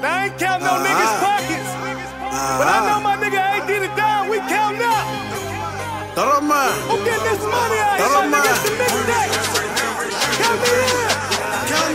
Now I ain't count no niggas' pockets. But I know my nigga ain't did it down. We count up. Toma. Who getting this money out here? My niggas the mixtape. Count me in.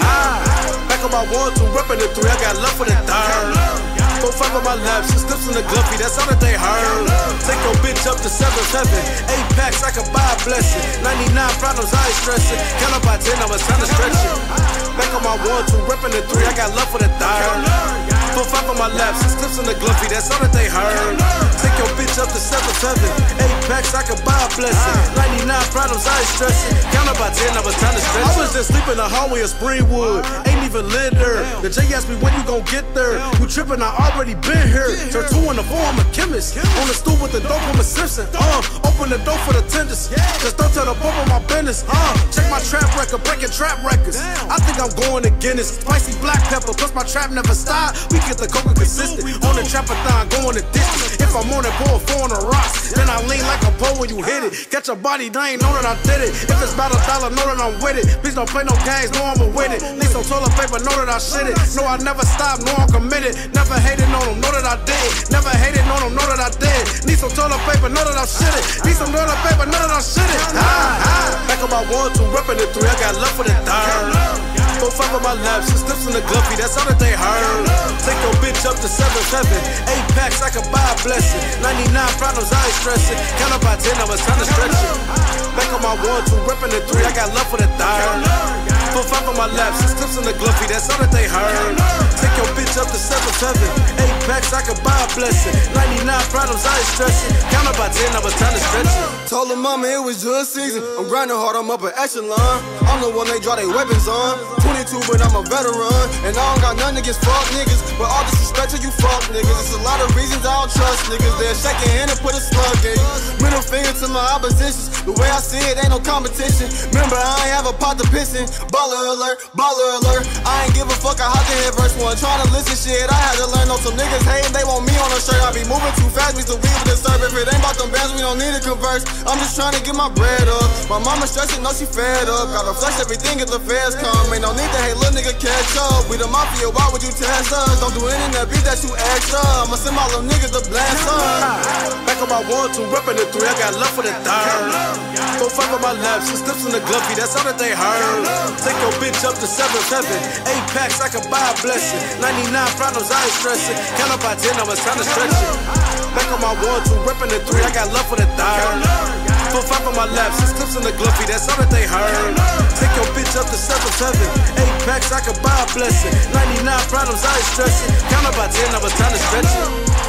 Ah, back on my one, two, reppin' the three. I got love for the third. Four, five on my left, six clips in the guppy. That's all that they heard. Take your bitch up to seven, seven. Eight packs, I can buy a blessing. 99 problems, I ain't stressing. Count up by 10, I'm trying to stretch it. Back on my one, two, reppin' the three. I got love for the third. Four, five on my left, six clips in the guppy. That's all that they heard. Take your bitch up to seven, seven. Eight packs, I can buy a blessing. 99 problems, I ain't stressing. Count up by 10, I was trying to stretch. I was just sleeping in the hallway of Springwood. Ain't even lit there. The J asked me when you gon' get there. You trippin', I already been here. Turn two in the four, I'm a chemist. On the stool with the dope, I'm a Simpson. Uh, open the door for the tenders. Just don't tell the bump on my business. Uh, check my trap record, breaking trap records. I think I'm going to Guinness. Spicy black pepper, plus my trap never stop. We get the coca consistent. On the trapathon, going the distance. If I'm on it, pour a four on the rocks. Then I lean like a pole when you hit it. Get your body, they ain't know that I did it. If it's about a dollar, know that I'm with it. Please don't play no games, know I'ma with it. Need some toilet paper, know that I shit it. Know I never stop, know I'm committed. Never hated on them, know that I did. Never hated on them, know that I did. Need some toilet paper, know that I shit it. Need some toilet paper, know that I shit it. Ah, ah. Back on my one, two, reppin' the three. I got love for the third. Four, five on my left, six clips in the guppy. That's all that they heard. Take your bitch up to seven, seven. Eight packs, I can buy a blessing. 99 problems, I ain't stressing. Count up by 10, I was trying to stretch it. Back on my one, two, reppin' the three. I got love for the third. Four, five on my left, six clips in the guppy. That's all that they heard. Take your bitch up to seven, seven. Packs, I can buy a blessing. 99 problems, I ain't stressing. Count by 10, I was trying to stretch it. Told mama it was just season. I'm grinding hard, I'm up an echelon. I'm the one they draw their weapons on. 22, but I'm a veteran. And I don't got nothing against fuck niggas. But all disrespect to you fuck niggas. It's a lot of reasons I don't trust niggas. They'll shake your hand and put a slug in. Middle finger to my oppositions. The way I see it, ain't no competition. Remember, I ain't have a pot to piss in. Baller alert, baller alert. I ain't give a fuck, I hopped in verse one. Trying to listen shit, I had to learn on some niggas hating. They want me on a shirt. I be moving too fast, we still weave the serve. If it ain't about them bands, we don't need to converse. I'm just trying to get my bread up. My mama stressing, know she fed up. Gotta flex everything if the feds come. Ain't no need to hate, little nigga catch up. We the mafia, why would you test us? Don't do anything that beat that you extra. I'ma send my little niggas to blast us. Back on my one, two, reppin' the three. I got love for the third. Four, five on my left, six clips in the guppy. That's all that they heard. Take your bitch up to seven, seven. Eight packs, I can buy a blessing. 99 problems, I ain't stressing. Count up by 10, I was trying to stretch it. Back on my one, two, reppin' the three. I got love for the third. Four, five on my left, six clips in the guppy. That's all that they heard. Take your bitch up to seven, seven. Eight packs, I can buy a blessing. 99 problems, I ain't stressing. Count up by 10, I was trying to stretch it.